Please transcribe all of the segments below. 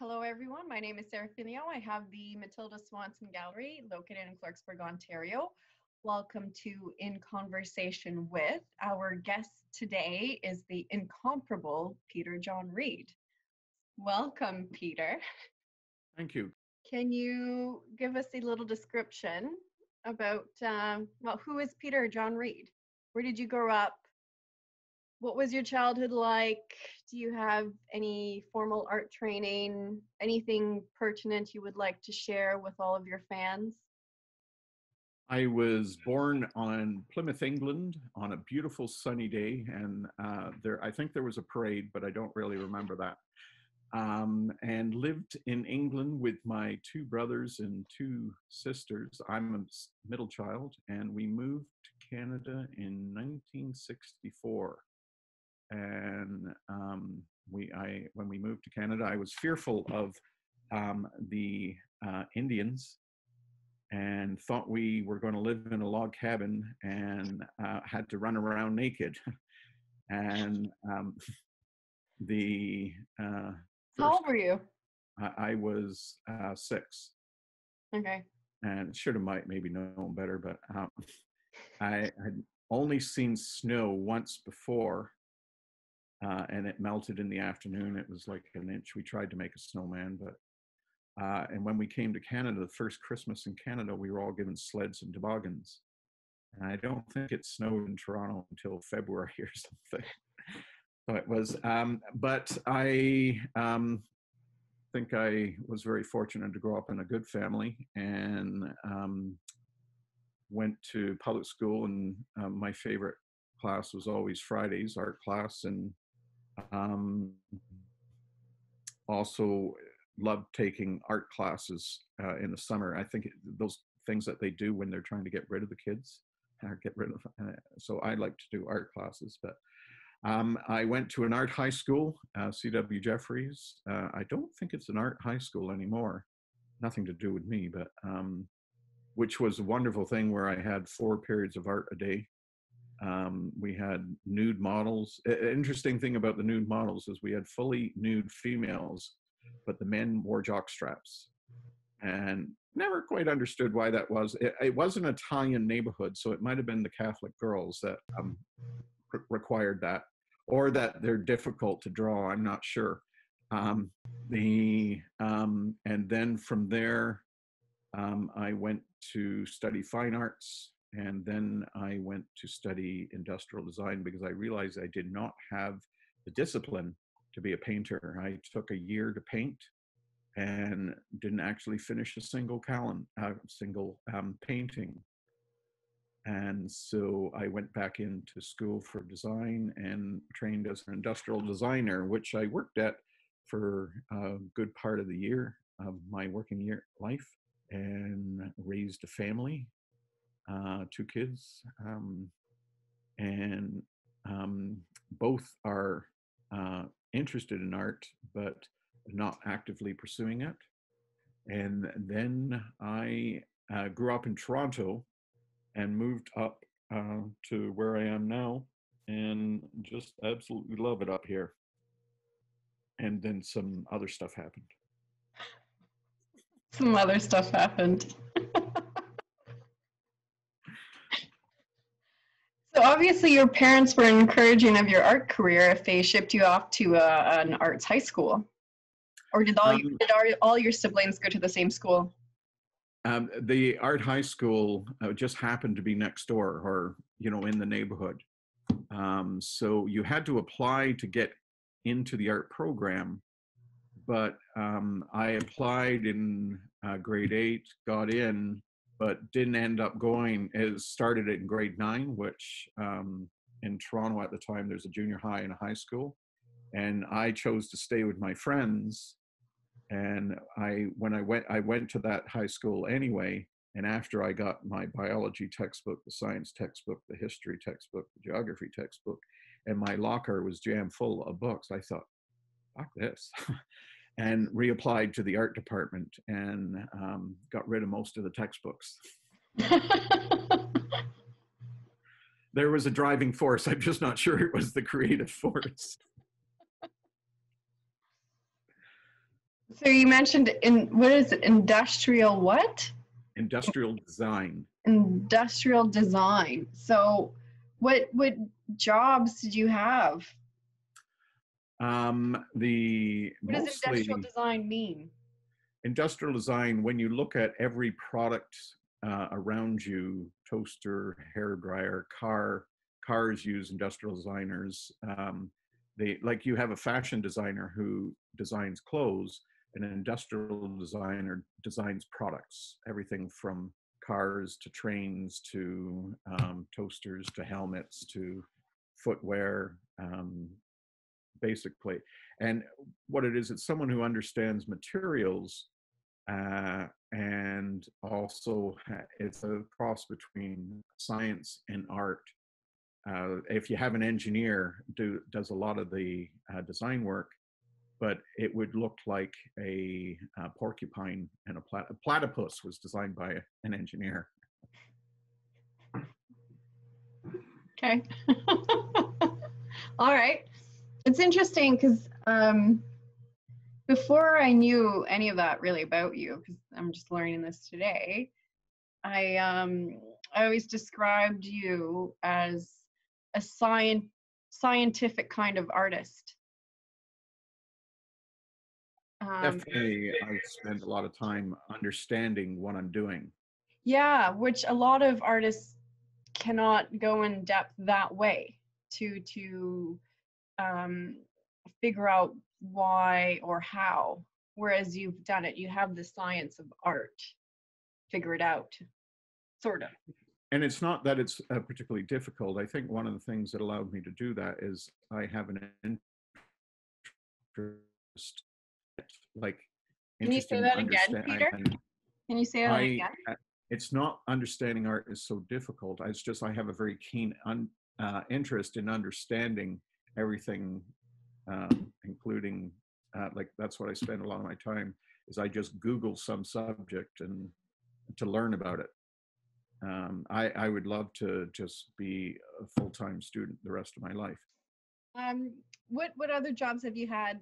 Hello, everyone. My name is Sarah Finio. I have the Matilda Swanson Gallery located in Clarksburg, Ontario. Welcome to In Conversation with. Our guest today is the incomparable Peter John Reid. Welcome, Peter. Thank you. Can you give us a little description about, um, well, who is Peter John Reid? Where did you grow up? What was your childhood like? Do you have any formal art training? Anything pertinent you would like to share with all of your fans? I was born on Plymouth, England, on a beautiful sunny day, and uh, there I think there was a parade, but I don't really remember that. Um, and lived in England with my two brothers and two sisters. I'm a middle child, and we moved to Canada in 1964 and um, we I when we moved to Canada, I was fearful of um, the uh, Indians and thought we were going to live in a log cabin and uh, had to run around naked. and um, the uh, how old were you? I, I was uh, six. Okay. And should have might maybe known better, but um, I had only seen snow once before uh, and it melted in the afternoon. It was like an inch. We tried to make a snowman, but uh, and when we came to Canada, the first Christmas in Canada, we were all given sleds and toboggans. And I don't think it snowed in Toronto until February or something. so it was, um, but I um, think I was very fortunate to grow up in a good family and um, went to public school. And um, my favorite class was always Fridays, art class, and um, also love taking art classes uh, in the summer. I think those things that they do when they're trying to get rid of the kids or get rid of. Uh, so I like to do art classes, but um, I went to an art high school, uh, C.W. Jefferys. Uh, I don't think it's an art high school anymore. Nothing to do with me, but um, which was a wonderful thing where I had four periods of art a day um, we had nude models. An interesting thing about the nude models is we had fully nude females, but the men wore jock straps. And never quite understood why that was. It, it was an Italian neighborhood, so it might have been the Catholic girls that um, re- required that, or that they're difficult to draw. I'm not sure. Um, the um, and then from there, um, I went to study fine arts and then I went to study industrial design because I realized I did not have the discipline to be a painter. I took a year to paint and didn't actually finish a single calendar, uh, single um, painting. And so I went back into school for design and trained as an industrial designer, which I worked at for a good part of the year of my working year life and raised a family uh, two kids, um, and um, both are uh, interested in art, but not actively pursuing it. And then I uh, grew up in Toronto and moved up uh, to where I am now, and just absolutely love it up here. And then some other stuff happened. Some other stuff happened. obviously, your parents were encouraging of your art career if they shipped you off to uh, an arts high school, or did all um, you, did all your siblings go to the same school? Um, the art high school uh, just happened to be next door, or you know, in the neighborhood. Um, so you had to apply to get into the art program, but um, I applied in uh, grade eight, got in, but didn't end up going. It started in grade nine, which um, in Toronto at the time there's a junior high and a high school, and I chose to stay with my friends. And I when I went I went to that high school anyway. And after I got my biology textbook, the science textbook, the history textbook, the geography textbook, and my locker was jam full of books, I thought, fuck this. and reapplied to the art department and um, got rid of most of the textbooks. there was a driving force. I'm just not sure it was the creative force. So you mentioned in what is it? Industrial what? Industrial design. Industrial design. So what what jobs did you have? Um, the What does industrial design mean? industrial design. When you look at every product uh, around you, toaster, hair dryer, car, cars use industrial designers. Um, they like you have a fashion designer who designs clothes, and an industrial designer designs products. Everything from cars to trains to um, toasters to helmets to footwear. Um, basically. And what it is, it's someone who understands materials uh, and also it's a cross between science and art. Uh, if you have an engineer do does a lot of the uh, design work, but it would look like a, uh porcupine and a, plat- a platypus was designed by an engineer. Okay. All right. It's interesting because um, before I knew any of that really about you, because I'm just learning this today, I um, I always described you as a science scientific kind of artist. Um, Definitely, I spend a lot of time understanding what I'm doing. Yeah, which a lot of artists cannot go in depth that way to to um, figure out why or how. Whereas you've done it, you have the science of art, figure it out, sort of. and it's not that it's uh, particularly difficult. I think one of the things that allowed me to do that is I have an interest, like. Can you say that again, understa- I- Peter? Can you say that I, again? uh, it's not understanding art is so difficult. It's just I have a very keen un, uh, interest in understanding everything, um, including uh, like that's what I spend a lot of my time. Is I just Google some subject and to learn about it. Um, I, I would love to just be a full time student the rest of my life. Um, what what other jobs have you had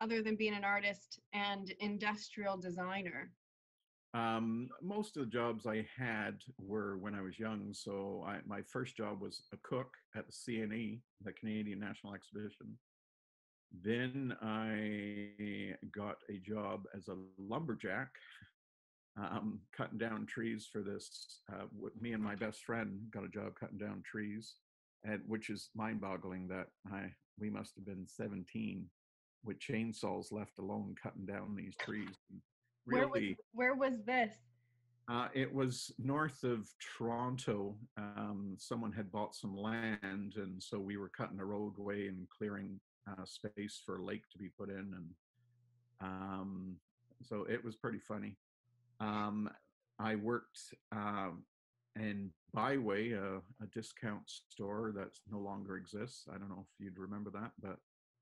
other than being an artist and industrial designer? Um, most of the jobs I had were when I was young. So I, my first job was a cook at the CNE, the Canadian National Exhibition. Then I got a job as a lumberjack, um, cutting down trees for this. Uh, me and my best friend got a job cutting down trees, and which is mind-boggling that I we must have been 17 with chainsaws left alone cutting down these trees. And Where was Really, where was this? uh, it was north of Toronto. Um, someone had bought some land, and so we were cutting a roadway and clearing uh, space for a lake to be put in, and um, so it was pretty funny. Um, I worked um, in Biway, a, a discount store that no longer exists. I don't know if you'd remember that, but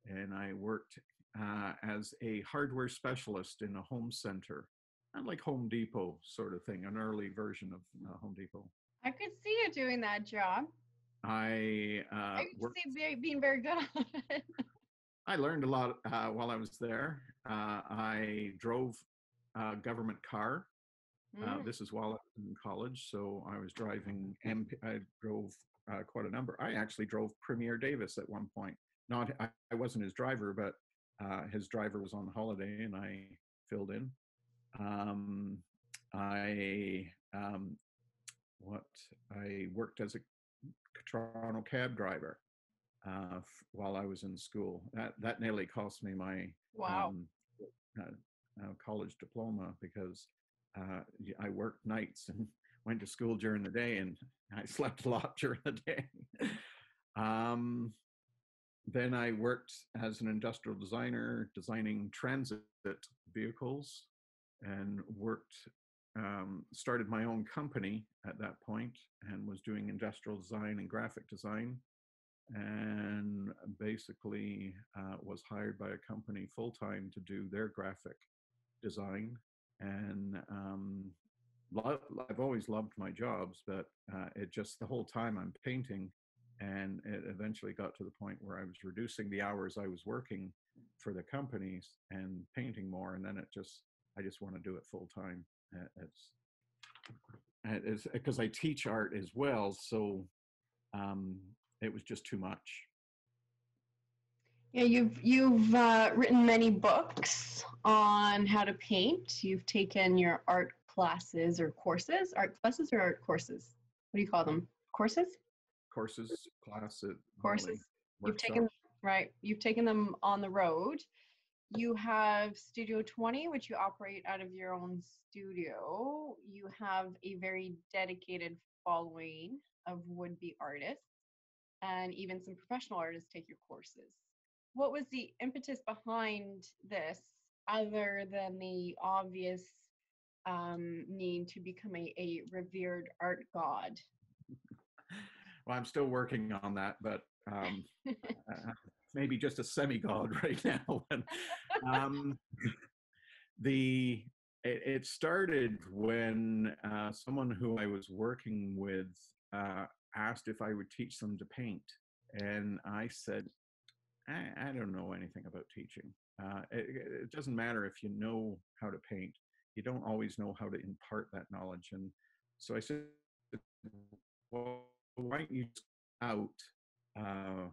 and I worked uh, as a hardware specialist in a home center and like Home Depot sort of thing, an early version of uh, Home Depot. I could see you doing that job. I uh, I could worked, see being very good at it. I learned a lot uh, while I was there. Uh, I drove a government car. Uh, Mm. this is while I was in college, so I was driving MP. I drove uh, quite a number. I actually drove Premier Davis at one point. Not, I, I wasn't his driver, but uh, his driver was on holiday, and I filled in. Um, I um, what I worked as a Toronto cab driver uh, f- while I was in school. That that nearly cost me my Wow. um, uh, uh, college diploma because uh, I worked nights and went to school during the day, and I slept a lot during the day. um, then I worked as an industrial designer, designing transit vehicles, and worked. Um, started my own company at that point, and was doing industrial design and graphic design and basically uh, was hired by a company full time to do their graphic design. And um, I've always loved my jobs, but uh, it just the whole time I'm painting, and it eventually got to the point where I was reducing the hours I was working for the companies and painting more, and then it just I just want to do it full time. It's it's because I teach art as well, so um, it was just too much. Yeah, you've you've uh, written many books on how to paint. You've taken your art classes or courses, art classes or art courses. What do you call them? Courses? Courses, classes. Courses. You've taken right. You've taken them on the road. You have Studio 20, which you operate out of your own studio. You have a very dedicated following of would-be artists, and even some professional artists take your courses what was the impetus behind this other than the obvious um, need to become a, a revered art god? Well, I'm still working on that, but um, uh, maybe just a semi god right now. um, the it, it, started when uh, someone who I was working with uh, asked if I would teach them to paint, and I said, I, I don't know anything about teaching. Uh, it, it, doesn't matter if you know how to paint. You don't always know how to impart that knowledge. And so I said, well, why don't you out uh,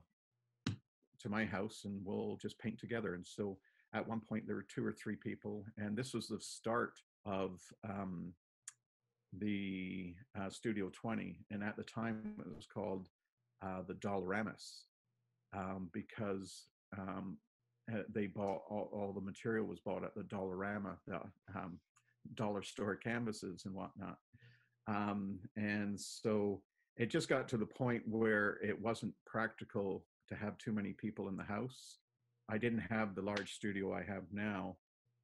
to my house and we'll just paint together. And so at one point there were two or three people, and this was the start of um, the uh, Studio 20. And at the time it was called uh, the Dollaramus um, because um, eh, they bought all, all, the material was bought at the Dollarama, the um, dollar store canvases and whatnot. Um, and so it just got to the point where it wasn't practical to have too many people in the house. I didn't have the large studio I have now.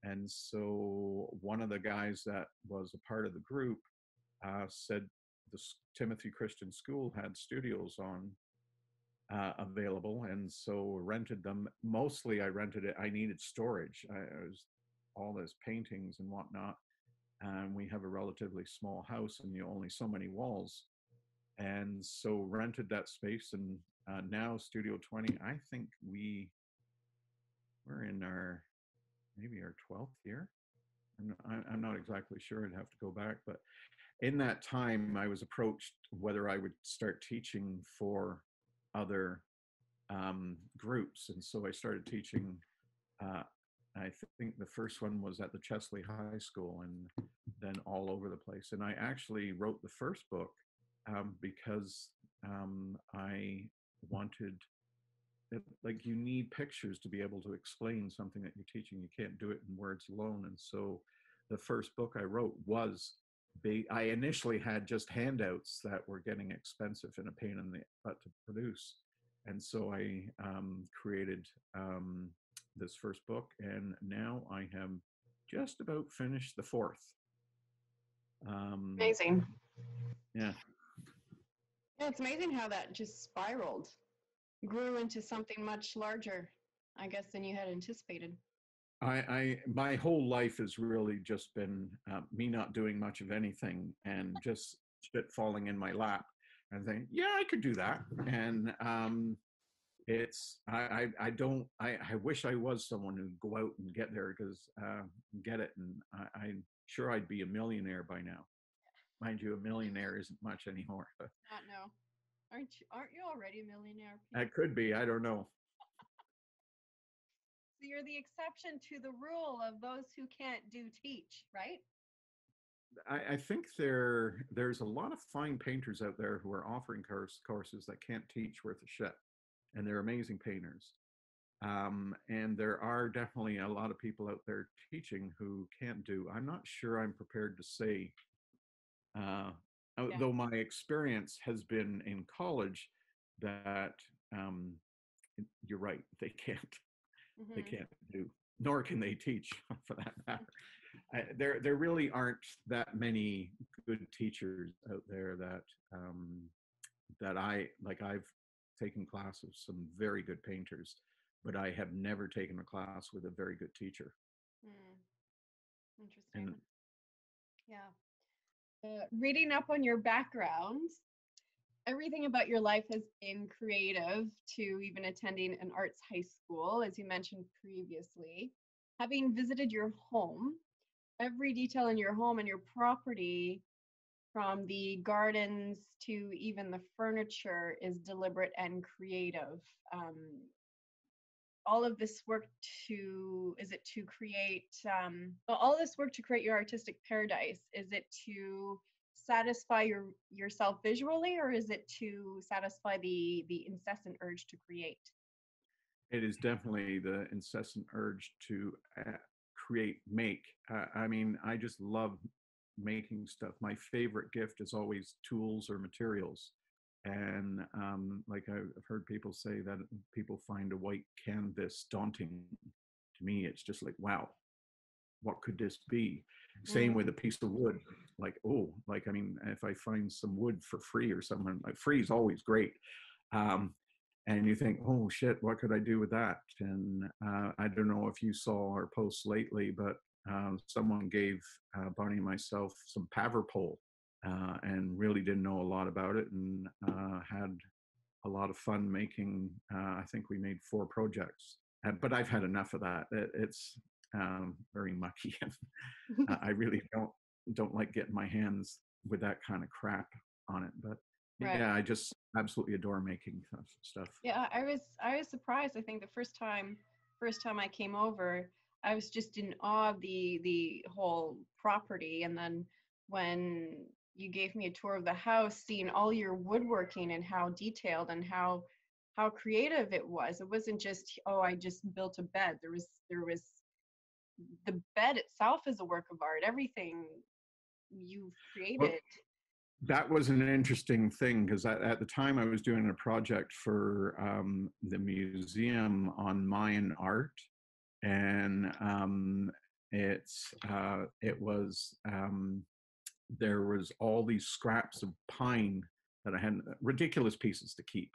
And so one of the guys that was a part of the group uh, said the Timothy Christian School had studios on uh, available, and so rented them. Mostly, I rented it. I needed storage. I, I was all those paintings and whatnot, and we have a relatively small house, and you only so many walls, and so rented that space. And uh, now Studio Twenty, I think we we're in our maybe our twelfth year. I'm, I'm not exactly sure. I'd have to go back, but in that time, I was approached whether I would start teaching for other um, groups. And so I started teaching. Uh, I think the first one was at the Chesley High School and then all over the place. And I actually wrote the first book um, because um, I wanted, it, like, you need pictures to be able to explain something that you're teaching. You can't do it in words alone. And so the first book I wrote was be, I initially had just handouts that were getting expensive and a pain in the butt to produce. And so I um, created um, this first book, and now I have just about finished the fourth. Um, amazing. Yeah. It's amazing how that just spiraled, grew into something much larger, I guess, than you had anticipated. I, I my whole life has really just been uh, me not doing much of anything and just shit falling in my lap and think, yeah, I could do that. And um, it's I, I, I don't I, I wish I was someone who'd go out and get there because uh, get it and I, I'm sure I'd be a millionaire by now. Mind you, a millionaire isn't much anymore. Not no. Aren't you aren't you already a millionaire? I could be. I don't know. So you're the exception to the rule of those who can't do teach, right? I, I think there there's a lot of fine painters out there who are offering course, courses that can't teach worth a shit, and they're amazing painters. Um, and there are definitely a lot of people out there teaching who can't do. I'm not sure I'm prepared to say, uh, yeah. though my experience has been in college that um, you're right, they can't mm-hmm. they can't do, nor can they teach for that matter. I, there, there really aren't that many good teachers out there that um, that I like. I've taken classes some very good painters, but I have never taken a class with a very good teacher. Mm. Interesting. And, yeah. Uh, reading up on your background, everything about your life has been creative to even attending an arts high school, as you mentioned previously. Having visited your home, every detail in your home and your property, from the gardens to even the furniture, is deliberate and creative. Um, all of this work to is it to create um, all this work to create your artistic paradise is it to satisfy your yourself visually or is it to satisfy the the incessant urge to create? It is definitely the incessant urge to uh, create make. Uh, i mean i just love making stuff. My favorite gift is always tools or materials and um, like i've heard people say that people find a white canvas daunting to me it's just like wow what could this be? Same with a mm. piece of wood. Like, oh, like I mean, if I find some wood for free or something, like free is always great. Um, and you think, oh shit, what could I do with that? And uh, I don't know if you saw our posts lately, but uh, someone gave uh, Bonnie and myself some Paverpol uh, and really didn't know a lot about it and uh, had a lot of fun making. Uh, I think we made four projects, but I've had enough of that. It, it's um, very mucky. and I really don't don't like getting my hands with that kind of crap on it. But right. yeah, I just absolutely adore making stuff. Yeah, I was I was surprised. I think the first time first time I came over, I was just in awe of the the whole property, and then when you gave me a tour of the house, seeing all your woodworking and how detailed and how how creative it was. It wasn't just oh I just built a bed. There was there was the bed itself is a work of art. Everything you've created. Well, that was an interesting thing because at, the time I was doing a project for um, the museum on Mayan art, and um, it's uh, it was um, there was all these scraps of pine that I had ridiculous pieces to keep,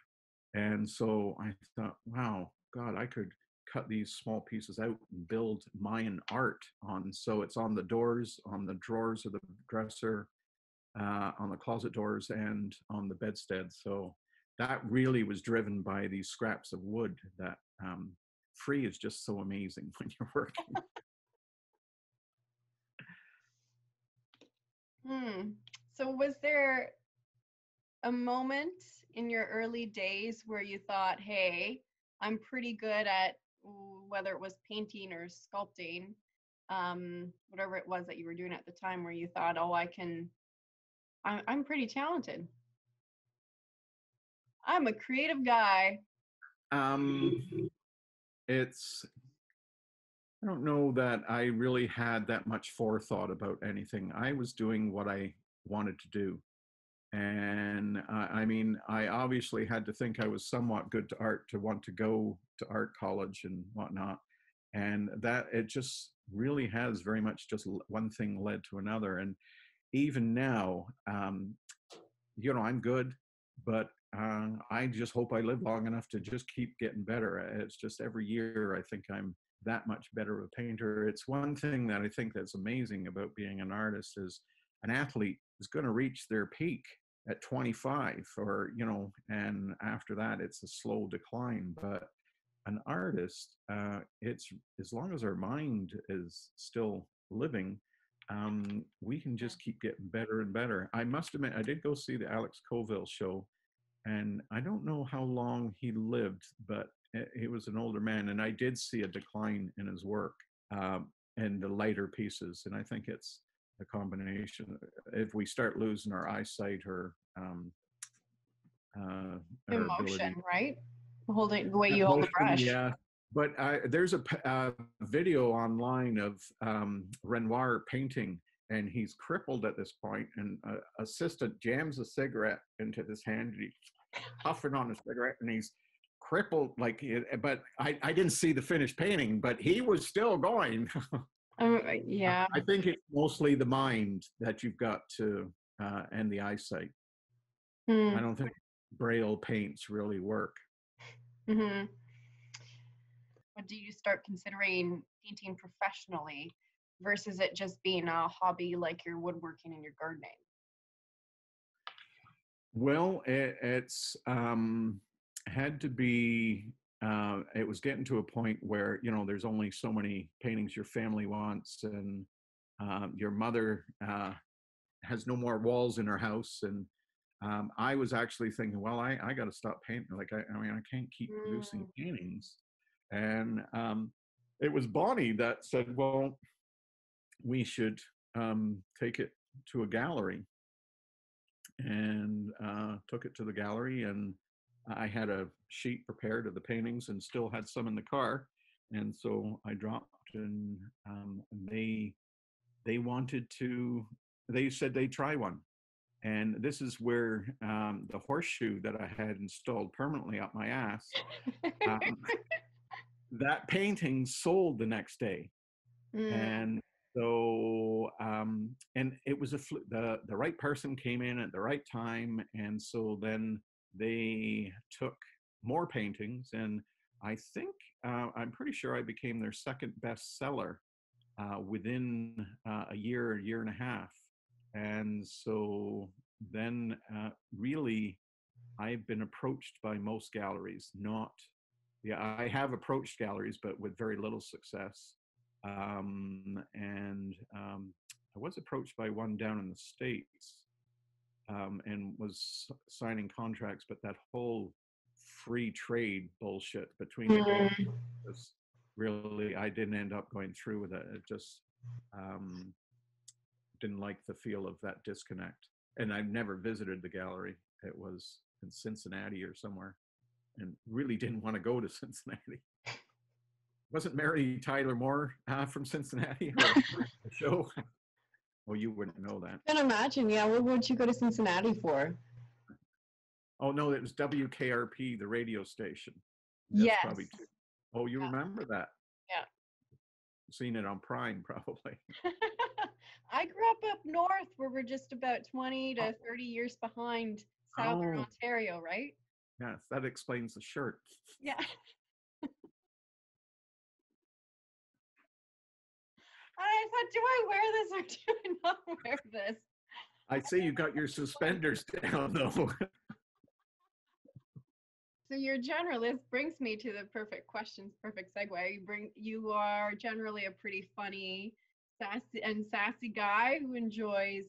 and so I thought, wow, God, I could cut these small pieces out and build Mayan art on. So it's on the doors, on the drawers of the dresser, uh, on the closet doors, and on the bedstead. So that really was driven by these scraps of wood that um, free is just so amazing when you're working. Hmm. So was there a moment in your early days where you thought, hey, I'm pretty good at whether it was painting or sculpting, um, whatever it was that you were doing at the time, where you thought, "Oh, I can, I'm, I'm pretty talented. I'm a creative guy." Um, it's. I don't know that I really had that much forethought about anything. I was doing what I wanted to do. And uh, I mean, I obviously had to think I was somewhat good to art to want to go to art college and whatnot. And that it just really has very much just one thing led to another. And even now, um, you know, I'm good, but uh, I just hope I live long enough to just keep getting better. It's just every year I think I'm that much better of a painter. It's one thing that I think that's amazing about being an artist is an athlete is going to reach their peak at 25 or you know and after that it's a slow decline. But an artist uh, it's as long as our mind is still living um, we can just keep getting better and better. I must admit i did go see the alex colville show and i don't know how long he lived but he was an older man and i did see a decline in his work um, and the lighter pieces and i think it's a combination. If we start losing our eyesight or um, uh, emotion, ability, right? Holding the way you hold the brush. Yeah, but uh, there's a uh, video online of um, Renoir painting, and he's crippled at this point, and assistant jams a cigarette into his hand, and he's puffing on a cigarette, and he's crippled like but I, I didn't see the finished painting but he was still going Um, yeah. I think it's mostly the mind that you've got to, uh, and the eyesight. Mm. I don't think braille paints really work. Mm-hmm. But do you start considering painting professionally versus it just being a hobby like your woodworking and your gardening? Well, it, it's um, had to be. Uh, it was getting to a point where you know there's only so many paintings your family wants, and um, your mother uh, has no more walls in her house, and um, I was actually thinking, well, I, I got to stop painting. Like I, I mean, I can't keep producing Mm. paintings, and um, it was Bonnie that said, well, we should um, take it to a gallery and uh, took it to the gallery and i had a sheet prepared of the paintings and still had some in the car and so i dropped and um, they they wanted to they said they'd try one and this is where um, the horseshoe that i had installed permanently up my ass um, that painting sold the next day Mm. and so um and it was a fl- the the right person came in at the right time and so then they took more paintings and i think uh, i'm pretty sure i became their second best seller uh, within uh, a year a year and a half. And so then uh, really i've been approached by most galleries not yeah i have approached galleries but with very little success. Um, and um, I was approached by one down in the states um, and was signing contracts, but that whole free trade bullshit between Mm. was really I didn't end up going through with it. It just um, didn't like the feel of that disconnect, and I've never visited the gallery. It was in Cincinnati or somewhere, and really didn't want to go to Cincinnati wasn't Mary Tyler Moore uh, from Cincinnati show? Oh, you wouldn't know that. I can imagine. Yeah. What would you go to Cincinnati for? Oh no, it was WKRP, the radio station. That's yes. probably too- Oh, you Yeah. remember that? Yeah. Seen it on Prime, probably. I grew up up north where we're just about 20 to 30 years behind Southern Oh. Ontario, right? Yes, that explains the shirt. Yeah. I thought, do I wear this or do I not wear this? I see you got your suspenders down though. So your generalist brings me to the perfect questions, perfect segue. You bring you are generally a pretty funny, sassy and sassy guy who enjoys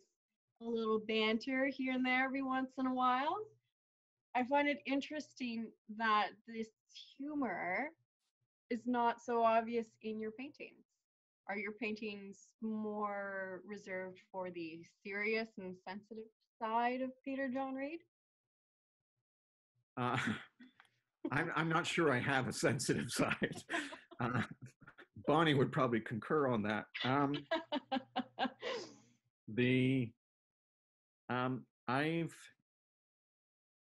a little banter here and there every once in a while. I find it interesting that this humor is not so obvious in your paintings. Are your paintings more reserved for the serious and sensitive side of Peter John Reid? Uh, I'm, I'm not sure I have a sensitive side. Uh, Bonnie would probably concur on that. Um, the um i've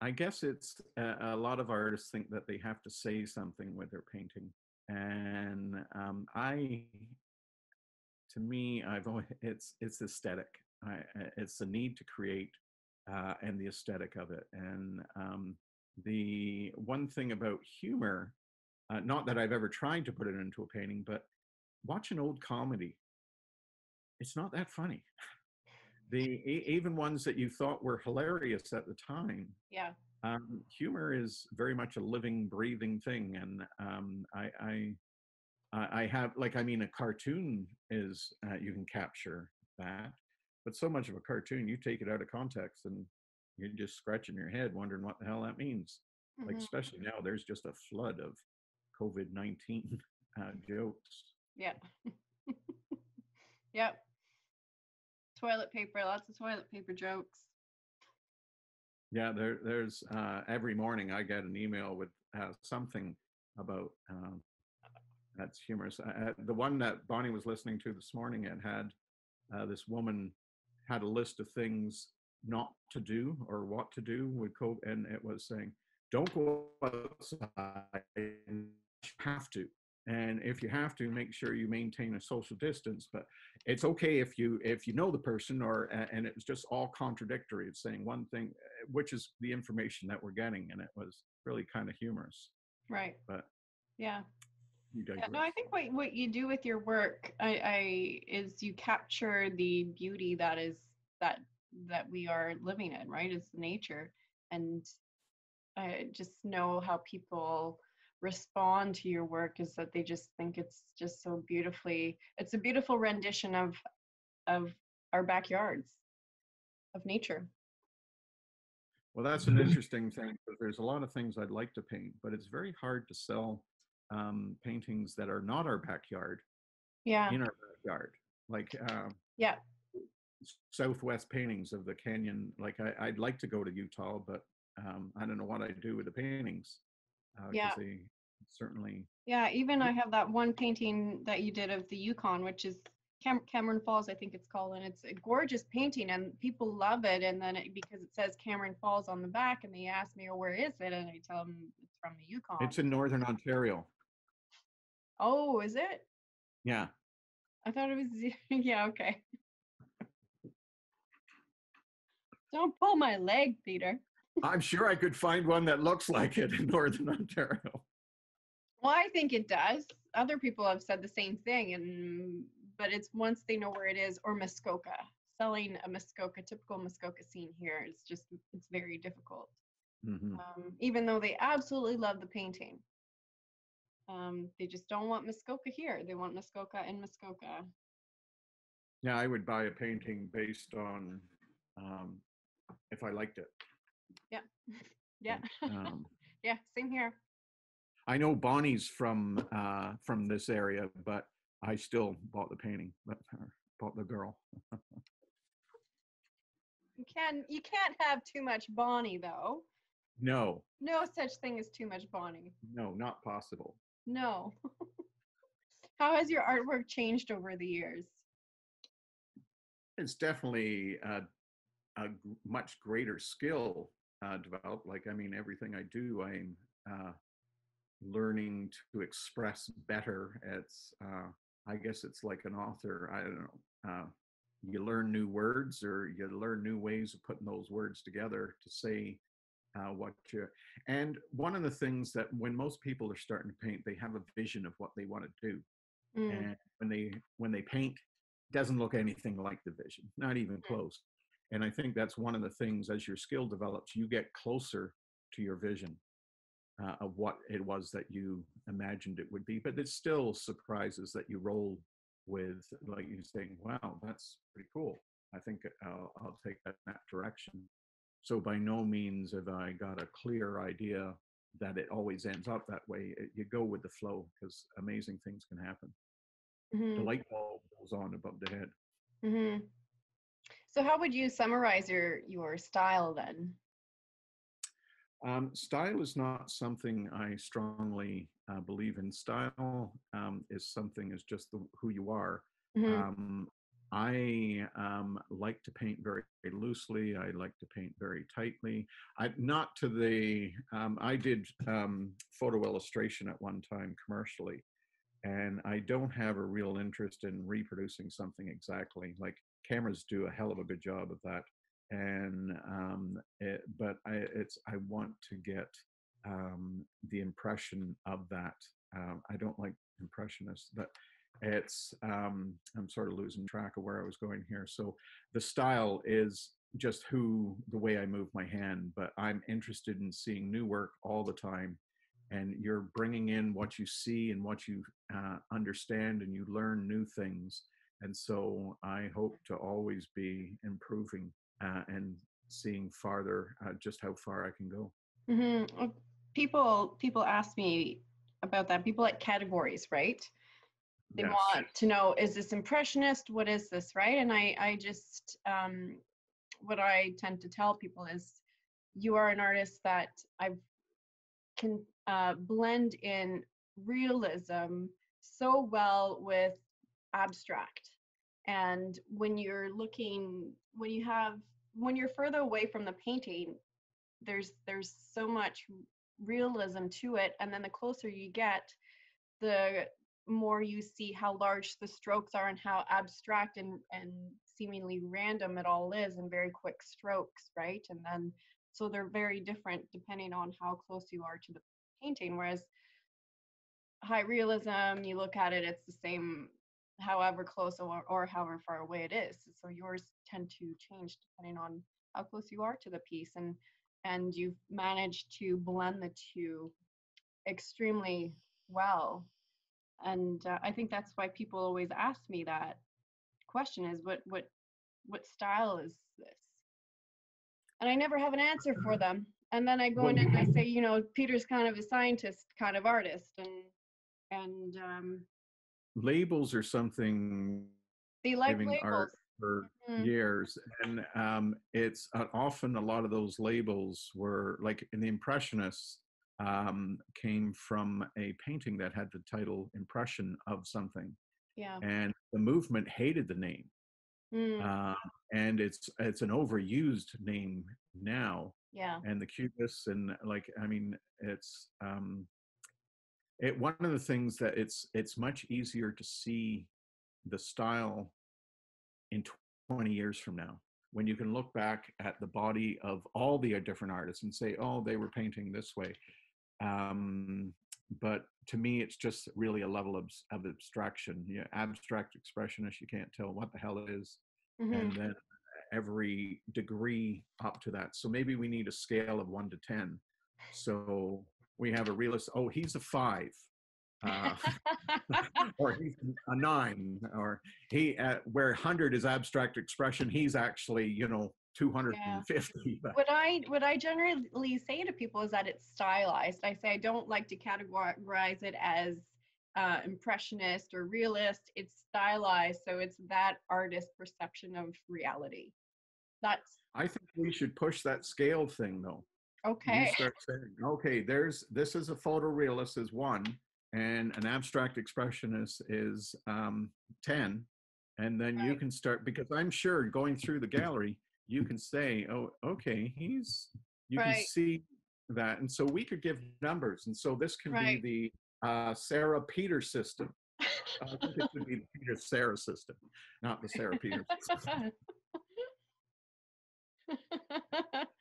i guess it's a, a lot of artists think that they have to say something with their painting and um i to me i've always it's it's aesthetic. I it's the need to create uh and the aesthetic of it. And um the one thing about humor uh, not that i've ever tried to put it into a painting but watch an old comedy. It's not that funny. The even ones that you thought were hilarious at the time yeah. um, humor is very much a living breathing thing. And um, I, I I I have like I mean a cartoon is uh, you can capture that but so much of a cartoon you take it out of context and you're just scratching your head wondering what the hell that means like mhm. especially now there's just a flood of covid-19 uh, jokes Yeah. yep. Toilet paper, lots of toilet paper jokes. Yeah, there, there's uh, every morning I get an email with uh, something about um, that's humorous. Uh, uh, the one that Bonnie was listening to this morning, it had uh, this woman had a list of things not to do or what to do with COVID, and it was saying, "Don't go outside. You have to." And if you have to, make sure you maintain a social distance. But it's okay if you if you know the person, or and it was just all contradictory. It's saying one thing, uh, which is the information that we're getting, and it was really kind of humorous. Right. But Yeah. You Yeah, no, I think what what you do with your work, I, I is you capture the beauty that is that that we are living in, right? It's nature, and I just know how people respond to your work is that they just think it's just so beautifully it's a beautiful rendition of of our backyards of nature. Well that's an interesting thing there's a lot of things i'd like to paint but it's very hard to sell um, paintings that are not our backyard yeah. in our backyard like um, yeah. Southwest paintings of the canyon like I, would like to go to utah but um, i don't know what I'd do with the paintings uh, yeah. they certainly yeah even i have that one painting that you did of the yukon which is Cam- cameron falls i think it's called and it's a gorgeous painting and people love it and then it, because it says cameron falls on the back and they ask me oh where is it? And i tell them it's from the yukon. It's in northern ontario. Oh is it? Yeah. I thought it was yeah okay. Don't pull my leg peter. I'm sure i could find one that looks like it in northern ontario. Well, I think it does. Other people have said the same thing, and but it's once they know where it is, or Muskoka. Selling a Muskoka, typical Muskoka scene here is just it's very difficult. Mm-hmm. Um, even though they absolutely love the painting, um, they just don't want Muskoka here. They want Muskoka in Muskoka. Yeah, I would buy a painting based on um, if I liked it. Yeah, yeah, um, yeah. Same here. I know Bonnie's from uh, from this area, but I still bought the painting, but bought the girl. you can you can't have too much Bonnie though. No. No such thing as too much Bonnie. No, not possible. No. How has your artwork changed over the years? It's definitely a, a much greater skill uh, developed. Like, I mean, everything I do, I'm uh, learning to express better. It's, uh, I guess it's like an author. I don't know. Uh, you learn new words or you learn new ways of putting those words together to say uh, what you. And one of the things that when most people are starting to paint, they have a vision of what they want to do. Mm. And when they when they paint, doesn't look anything like the vision, not even mm. close. And I think that's one of the things as your skill develops, you get closer to your vision uh, of what it was that you imagined it would be. But it still surprises that you roll with, like you saying, wow, that's pretty cool. I think I'll, I'll take that, that direction. So by no means have I got a clear idea that it always ends up that way. It, you go with the flow because amazing things can happen. Mm-hmm. The light bulb goes on above the head. Mm-hmm. So how would you summarize your your style then? Um, style is not something I strongly uh, believe in. Style um, is something is just the, who you are. Mm-hmm. Um, I um, like to paint very, very, loosely. I like to paint very tightly. I not to the. Um, I did um, photo illustration at one time commercially, and I don't have a real interest in reproducing something exactly. Like cameras do a hell of a good job of that and um, it, but I, it's I want to get um, the impression of that. Um, I don't like impressionists, but it's um, I'm sort of losing track of where I was going here. So the style is just who the way I move my hand, but I'm interested in seeing new work all the time. And you're bringing in what you see and what you uh, understand, and you learn new things. And so I hope to always be improving uh, and seeing farther uh, just how far I can go. Mm-hmm. People people ask me about that. People like categories, right? They yes. want to know is this impressionist? What is this, right? And I I just um, what I tend to tell people is you are an artist that I can uh, blend in realism so well with abstract and when you're looking when you have when you're further away from the painting there's there's so much realism to it and then the closer you get the more you see how large the strokes are and how abstract and and seemingly random it all is and very quick strokes right? And then so they're very different depending on how close you are to the painting whereas high realism you look at it it's the same however close or, or however far away it is. So yours tend to change depending on how close you are to the piece. And and you've managed to blend the two extremely well. And uh, I think that's why people always ask me that question is what what what style is this? And I never have an answer for them. And then I go in and I say, you know, Peter's kind of a scientist kind of artist and and um labels are something they like giving labels. art for Mhm. years and um, it's uh, often a lot of those labels were like in the impressionists um, came from a painting that had the title impression of something Yeah. and the movement hated the name Mm, uh, and it's it's an overused name now yeah. and the cubists and like i mean it's um it one of the things that it's it's much easier to see the style in 20 years from now when you can look back at the body of all the uh, different artists and say oh they were painting this way um but to me it's just really a level of, of abstraction yeah abstract expressionist you can't tell what the hell it is Mhm. and then every degree up to that. So maybe we need a scale of one to 10. So we have a realist, oh, he's a five. Uh, or he's a nine, or he, uh, where 100 is abstract expression, he's actually, you know, 250. But what I what I generally say to people is that it's stylized. I say I don't like to categorize it as uh, impressionist or realist. It's stylized, so it's that artist perception of reality. That's I think we should push that scale thing though. You okay. start saying, okay, there's this is a photorealist is one, and an abstract expressionist is um, ten, and then you can start because I'm sure going through the gallery, you can say, oh, okay, he's you can see that, and so we could give numbers, and so this can Right. be the uh, Sarah Peter system. I think it should be the Peter Sarah system, not the Sarah Peter. system.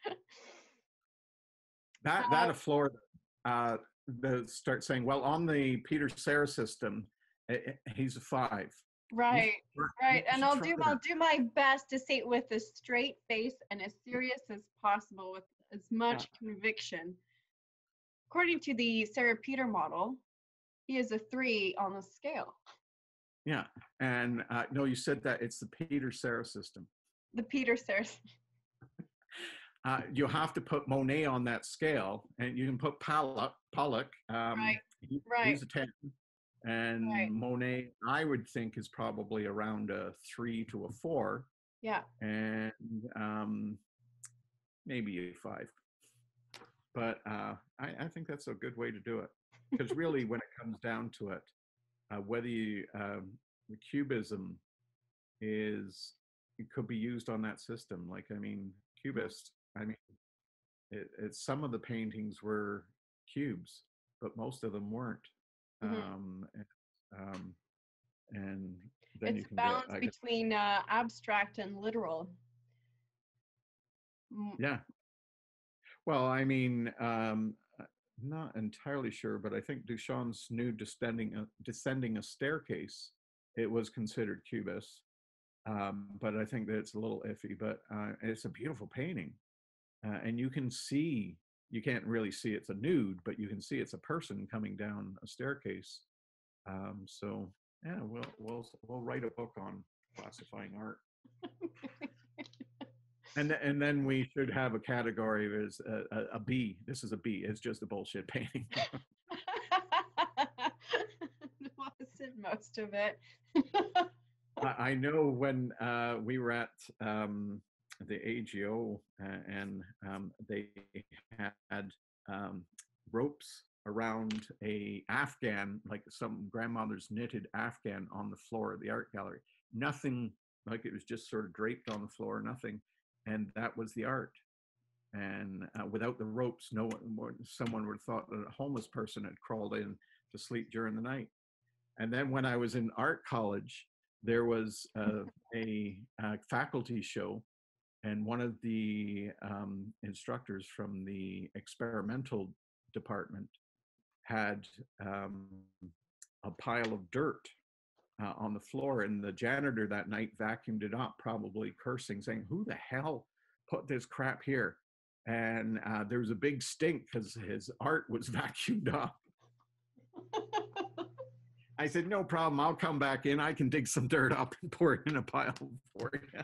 that that How- a floor uh the start saying well on the peter sarah system eh, eh, he's a five right, try- right. you And I'll do. I'll do my best to say it with a straight face and as serious as possible with as much conviction. According to the Sarah Peter model, he is a three on the scale. yeah and uh no you said that it's the peter sarah system The Peter Sarah. uh you have to put monet on that scale and you can put pollock pollock um Right, he- right. he's a 10 and Right. monet i would think is probably around a three to a four Yeah. and um, maybe a five. But uh, I, I think that's a good way to do it because really, when it comes down to it, uh, whether you um, the cubism is it could be used on that system. Like I mean, cubist. I mean, it, it's some of the paintings were cubes, but most of them weren't. Mhm. Um, and, um, and then it's a can balance get, between uh, abstract and literal. Yeah. Well, I mean, um, uh, not entirely sure, but I think Duchamp's Nude descending a, descending a staircase, it was considered cubist. Um, but I think that it's a little iffy. But uh, it's a beautiful painting, uh, and you can see. You can't really see it's a nude, but you can see it's a person coming down a staircase. Um, so yeah, we'll we'll we'll write a book on classifying art. And th- and then we should have a category as a, a, a B. This is a B. It's just a bullshit painting. Wasn't most of it. I, I know when uh, we were at um, the AGO uh, and um, they had um, ropes around a Afghan, like some grandmother's knitted Afghan, on the floor of the art gallery. Nothing like it was just sort of draped on the floor. Nothing, and that was the art. And uh, without the ropes, no one, someone would have thought that a homeless person had crawled in to sleep during the night. And then when I was in art college, there was uh, a, uh faculty show, and one of the um, instructors from the experimental department had um, a pile of dirt uh, on the floor, and the janitor that night vacuumed it up, probably cursing, saying, "Who the hell put this crap here?" and uh, there was a big stink because his art was vacuumed up. I said, "No problem. I'll come back in. I can dig some dirt up and pour it in a pile for you."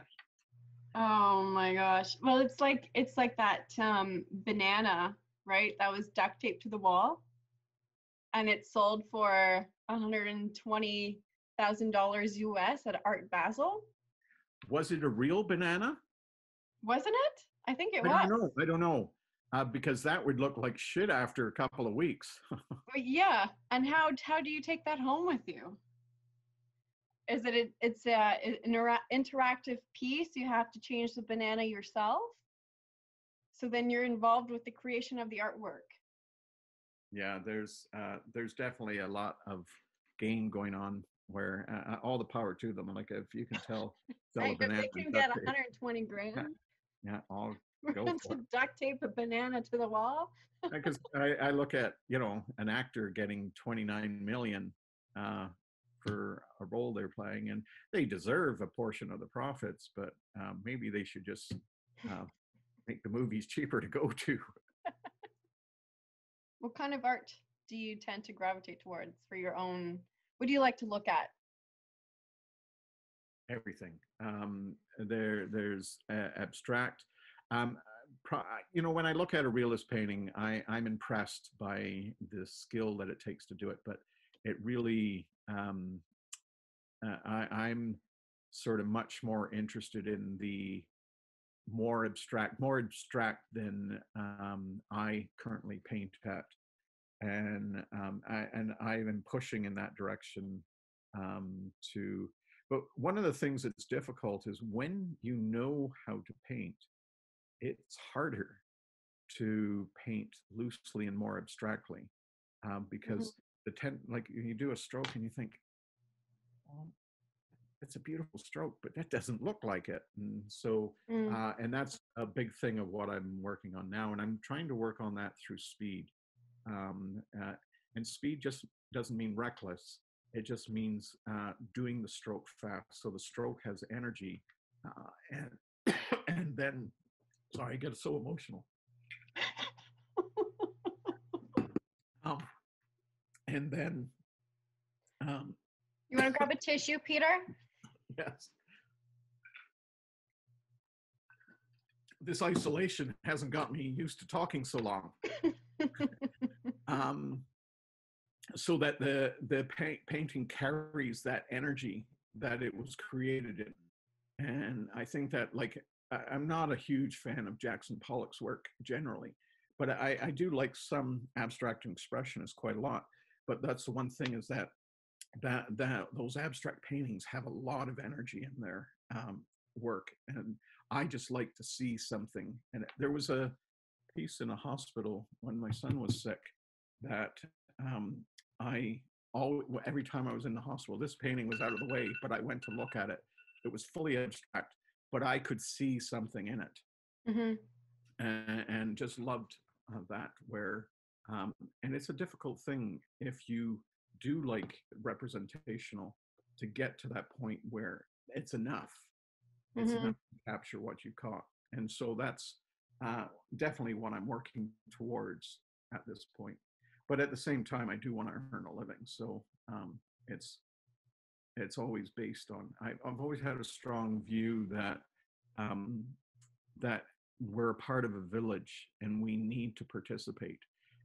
Oh my gosh. Well, it's like it's like that um, banana, right? That was duct taped to the wall, and it sold for one hundred and twenty thousand dollars US at Art Basel. Was it a real banana? Wasn't it? I think it was I was. don't know. I don't know. Uh, because that would look like shit after a couple of weeks. But yeah, and how how do you take that home with you? Is it a, it's a, an interactive piece? You have to change the banana yourself. So then you're involved with the creation of the artwork. yeah, there's uh, there's definitely a lot of game going on where uh, uh, all the power to them. Like if you can tell, sell a Right, banana. they can get 120 grand Yeah, all for go for to duct tape a banana to the wall. because I, I look at you know an actor getting 29 million uh, for a role they're playing, and they deserve a portion of the profits, but uh, maybe they should just uh, make the movies cheaper to go to. What kind of art do you tend to gravitate towards for your own? What do you like to look at? Everything. Um, there, there's uh, abstract. Um, pro- you know, when I look at a realist painting, I, I'm impressed by the skill that it takes to do it, but it really, um, uh, I, I'm sort of much more interested in the more abstract, more abstract than um, I currently paint at, and um, I, and I've been pushing in that direction um, to. But one of the things that's difficult is when you know how to paint, it's harder to paint loosely and more abstractly um, because the ten like you do a stroke and you think, it's a beautiful stroke, but that doesn't look like it. And so, Mm, uh, and that's a big thing of what I'm working on now. And I'm trying to work on that through speed. Um, uh, and speed just doesn't mean reckless. It just means uh, doing the stroke fast. So the stroke has energy. Uh, and, and then, sorry, I get so emotional. Um, and then, um, You want to grab a tissue, Peter? Yes. This isolation hasn't got me used to talking so long. um, so that the the paint, painting carries that energy that it was created in, and I think that like I- I'm not a huge fan of Jackson Pollock's work generally, but I, I do like some abstract expressionists quite a lot. But that's the one thing is that that that those abstract paintings have a lot of energy in their um, work, and I just like to see something. And there was a piece in a hospital when my son was sick that um, I all every time I was in the hospital, this painting was out of the way, but I went to look at it. It was fully abstract, but I could see something in it hmm and, and just loved uh, that where um, and it's a difficult thing if you do like representational to get to that point where it's enough it's Mhm. enough to capture what you caught and so that's uh, definitely what i'm working towards at this point but at the same time i do want to earn a living so um, it's it's always based on I, i've always had a strong view that um, that we're a part of a village and we need to participate.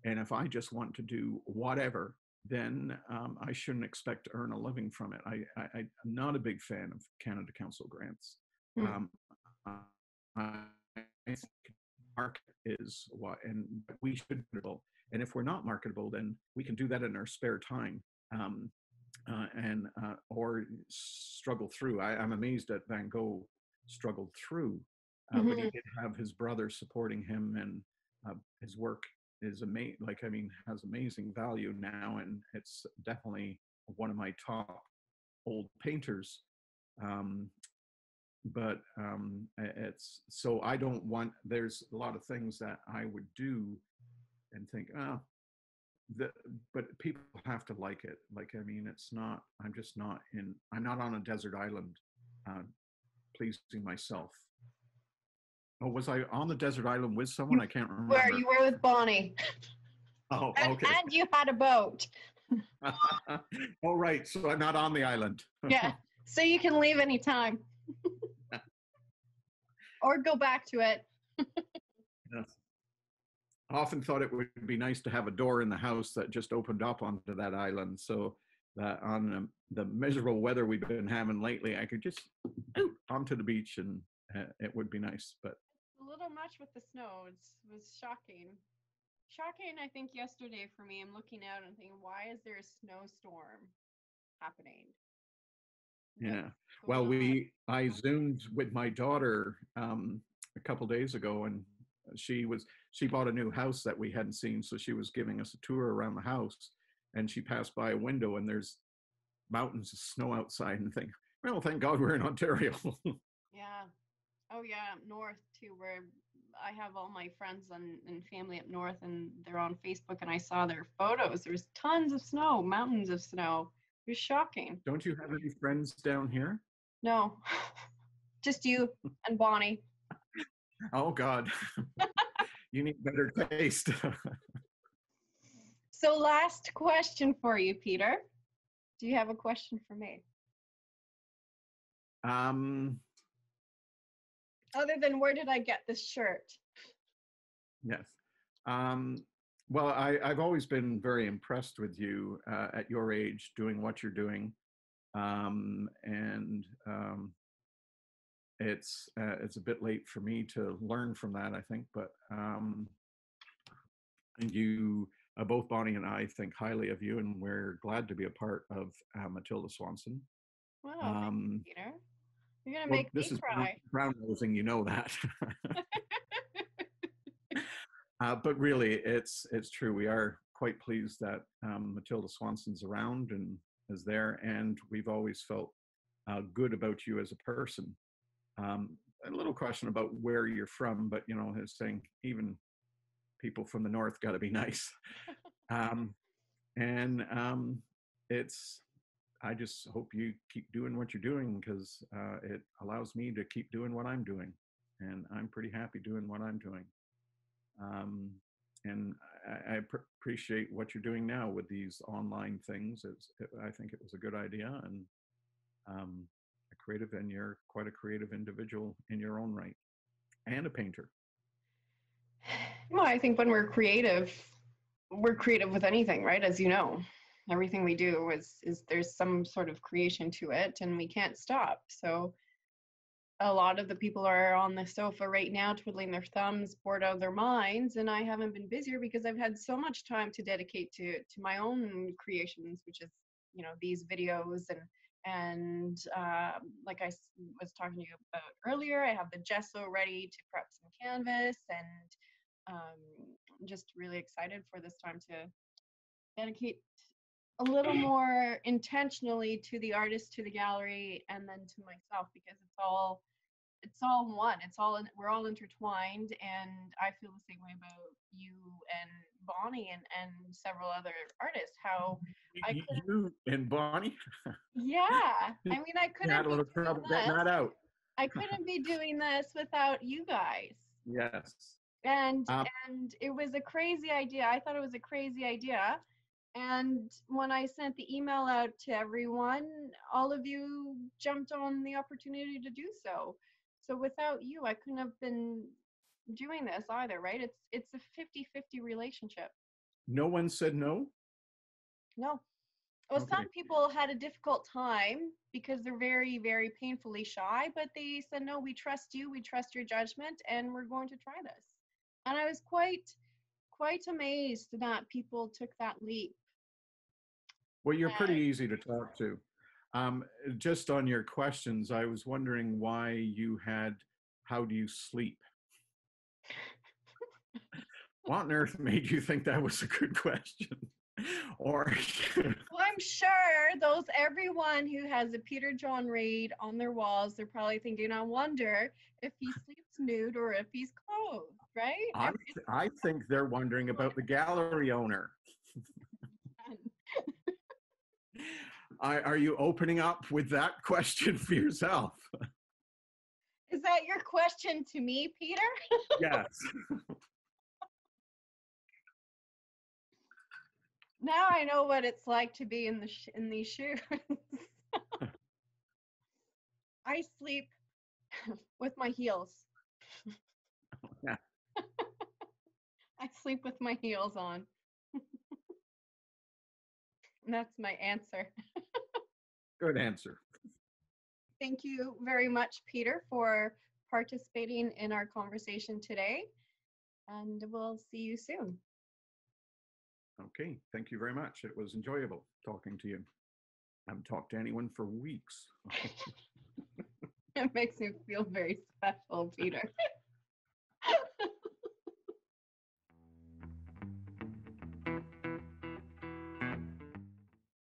And if I just want to do whatever, then um, I shouldn't expect to earn a living from it. I, I, I'm not a big fan of Canada Council grants. Mm. Um, I think market is what, and we should be marketable. And if we're not marketable, then we can do that in our spare time. Um, uh, and uh, or struggle through. I, I'm amazed that Van Gogh struggled through uh, but he Mhm. did have his brother supporting him and uh, his work is amazing like i mean has amazing value now and it's definitely one of my top old painters um, but um, it's so i don't want there's a lot of things that i would do and think oh the, but people have to like it like i mean it's not i'm just not in i'm not on a desert island uh, pleasing myself Oh, was I on the desert island with someone? I can't remember. Where you were with Bonnie. Oh, okay. and you had a boat. oh, right. So I'm not on the island. Yeah. so you can leave anytime. or go back to it. Yes. I often thought it would be nice to have a door in the house that just opened up onto that island so that on um, the miserable weather we've been having lately, I could just out onto the beach and uh, it would be nice. But little much with the snow. It was shocking. Shocking, I think, yesterday for me. I'm looking out and thinking, why is there a snowstorm happening? Yeah. Well, we I zoomed with my daughter um, a couple days ago, and she was she bought a new house that we hadn't seen, so she was giving us a tour around the house, and she passed by a window, and there's mountains of snow outside, and think, well, thank God we're in Ontario. Oh yeah, up north too, where I have all my friends and, and family up north and they're on Facebook and I saw their photos. There's tons of snow, mountains of snow. It was shocking. Don't you have any friends down here? No. Just you and Bonnie. Oh God, you need better taste. So last question for you, Peter. Do you have a question for me? um, Other than where did I get this shirt? Yes. Um, well, I, I've always been very impressed with you uh, at your age doing what you're doing. Um, and um, it's uh, it's a bit late for me to learn from that, I think. But um, you, uh, both Bonnie and I, think highly of you, and we're glad to be a part of uh, Matilda Swanson. Wow, Um, Peter. You're gonna well, make this me is cry. brown nosing, you know that. Uh, but really, it's it's true. We are quite pleased that um, Matilda Swanson's around and is there, and we've always felt uh, good about you as a person. Um, a little question about where you're from, but you know, is saying even people from the north got to be nice. um, and um, it's I just hope you keep doing what you're doing because uh, it allows me to keep doing what I'm doing, and I'm pretty happy doing what I'm doing. Um, and I, I pr- appreciate what you're doing now with these online things. It, I think it was a good idea and um, a creative, and you're quite a creative individual in your own right, and a painter. Well, I think when we're creative, we're creative with anything, right? As you know, everything we do is is there's some sort of creation to it, and we can't stop. So, a lot of the people are on the sofa right now, twiddling their thumbs, bored out of their minds, and I haven't been busier because I've had so much time to dedicate to to my own creations, which is you know these videos and and uh, like i was talking to you about earlier, I have the gesso ready to prep some canvas and um, I'm just really excited for this time to dedicate a little more intentionally to the artist, to the gallery, and then to myself because it's all it's all one. It's all in, we're all intertwined, and I feel the same way about you and Bonnie and and several other artists. How I couldn't- you and Bonnie yeah, I mean I couldn't had a little trouble getting that out. I couldn't be doing this without you guys. Yes. and Um, and it was a crazy idea i thought it was a crazy idea and when i sent the email out to everyone all of you jumped on the opportunity to do so. So without you i couldn't have been doing this either right? It's it's a 50-50 relationship. No one said no. no. Well Okay. some people had a difficult time because they're very very painfully shy but they said no we trust you we trust your judgment and we're going to try this. And i was quite quite amazed that people took that leap Well, you're pretty easy to talk to. Um, just on your questions, I was wondering why you had "How do you sleep?" what on earth made you think that was a good question? or well i'm sure those everyone who has a Peter John Reid on their walls they're probably thinking i wonder if he sleeps nude or if he's clothed right I, I think they're wondering about the gallery owner. I, are you opening up with that question for yourself? Is that your question to me, Peter? Yes. Now I know what it's like to be in the sh- in these shoes. I sleep with my heels. Yeah. I sleep with my heels on. And That's my answer. Good answer. Thank you very much, Peter, for participating in our conversation today. And we'll see you soon. Okay. Thank you very much. It was enjoyable talking to you. I haven't talked to anyone for weeks. It makes me feel very special, Peter.